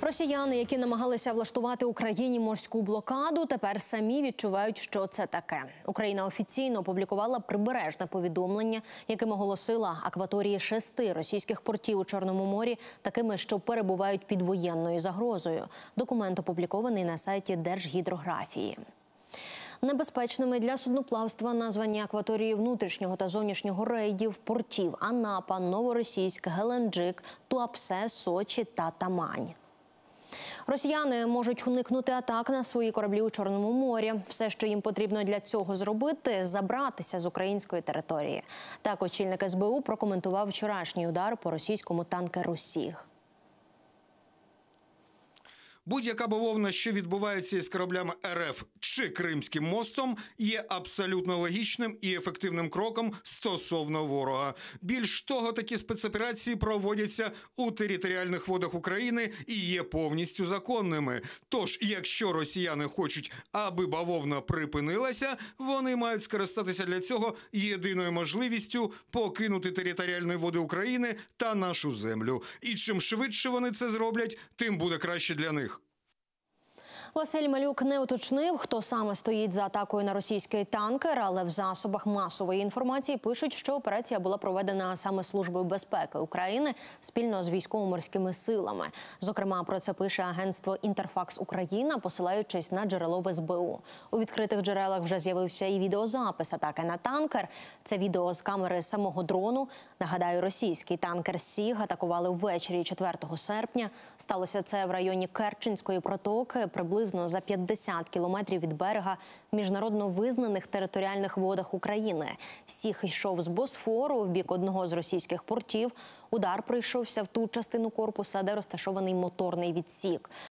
Росіяни, які намагалися влаштувати Україні морську блокаду, тепер самі відчувають, що це таке. Україна офіційно опублікувала прибережне повідомлення, яким оголосила акваторії шести російських портів у Чорному морі, такими, що перебувають під воєнною загрозою. Документ опублікований на сайті Держгідрографії. Небезпечними для судноплавства названі акваторії внутрішнього та зовнішнього рейдів, портів Анапа, Новоросійськ, Геленджик, Туапсе, Сочі та Тамань. Росіяни можуть уникнути атак на свої кораблі у Чорному морі. Все, що їм потрібно для цього зробити, забратися з української території. Так очільник СБУ прокоментував вчорашній удар по російському танкеру Сіг. Будь-яка бавовна, що відбувається із кораблями РФ чи Кримським мостом, є абсолютно логічним і ефективним кроком стосовно ворога. Більш того, такі спецоперації проводяться у територіальних водах України і є повністю законними. Тож, якщо росіяни хочуть, аби бавовна припинилася, вони мають скористатися для цього єдиною можливістю покинути територіальні води України та нашу землю. І чим швидше вони це зроблять, тим буде краще для них. Василь Малюк не уточнив, хто саме стоїть за атакою на російський танкер, але в засобах масової інформації пишуть, що операція була проведена саме службою безпеки України спільно з військово-морськими силами. Зокрема, про це пише агентство Інтерфакс Україна, посилаючись на джерело в СБУ. У відкритих джерелах вже з'явився і відеозапис атаки на танкер. Це відео з камери самого дрону. Нагадаю, російський танкер Сіг атакували ввечері 4 серпня. Сталося це в районі Керченської протоки. Приблизно приблизно за 50 кілометрів від берега міжнародно визнаних територіальних водах України. Сіх йшов з Босфору в бік одного з російських портів. Удар прийшовся в ту частину корпуса, де розташований моторний відсік.